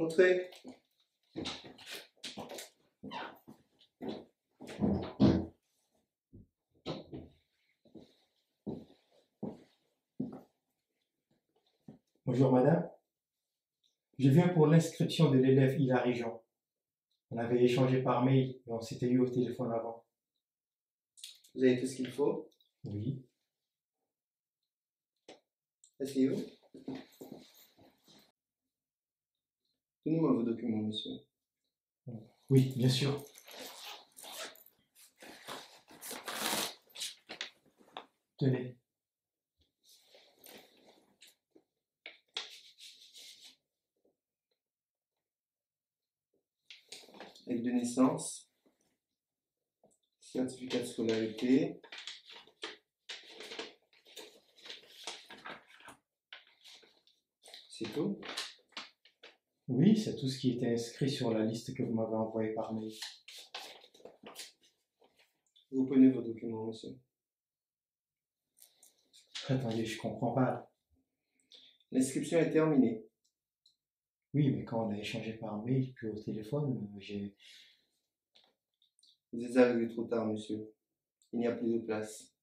Entrez. Bonjour madame. Je viens pour l'inscription de l'élève Hilary Jean. On avait échangé par mail et on s'était eu au téléphone avant. Vous avez tout ce qu'il faut? Oui. Asseyez-vous. Donnez-moi vos documents, monsieur. Oui, bien sûr. Tenez. Acte de naissance. Certificat de scolarité. C'est tout? Oui, c'est tout ce qui était inscrit sur la liste que vous m'avez envoyée par mail. Vous prenez vos documents, monsieur. Attendez, je comprends pas. L'inscription est terminée. Oui, mais quand on a échangé par mail puis au téléphone, euh, j'ai. Vous êtes arrivé trop tard, monsieur. Il n'y a plus de place.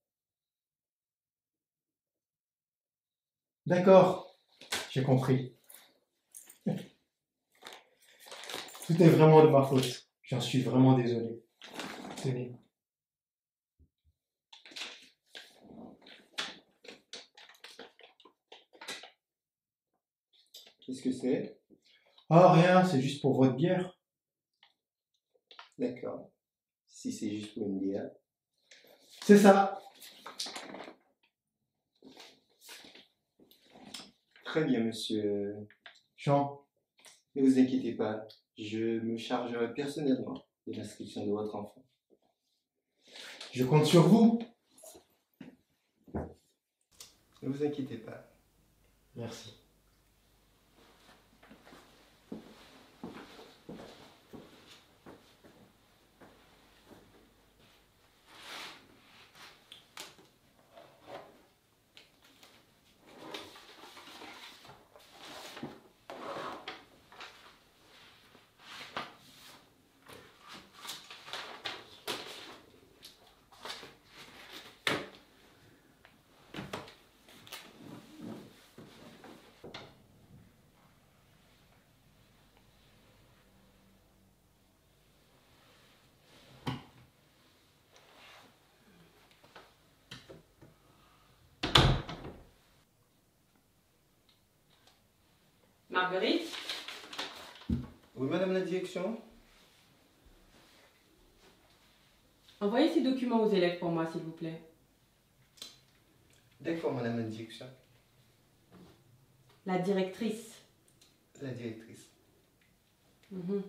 D'accord, j'ai compris. Tout est vraiment de ma faute. J'en suis vraiment désolé. Tenez. Qu'est-ce que c'est? Ah, rien, c'est juste pour votre bière. D'accord. Si c'est juste pour une bière. C'est ça. Très bien, monsieur. Jean, Ne vous inquiétez pas. Je me chargerai personnellement de l'inscription de votre enfant. je compte sur vous. Ne vous inquiétez pas. Merci. Marguerite Oui, madame la direction Envoyez ces documents aux élèves pour moi, s'il vous plaît. D'accord, madame la direction. La directrice. La directrice. Mhm.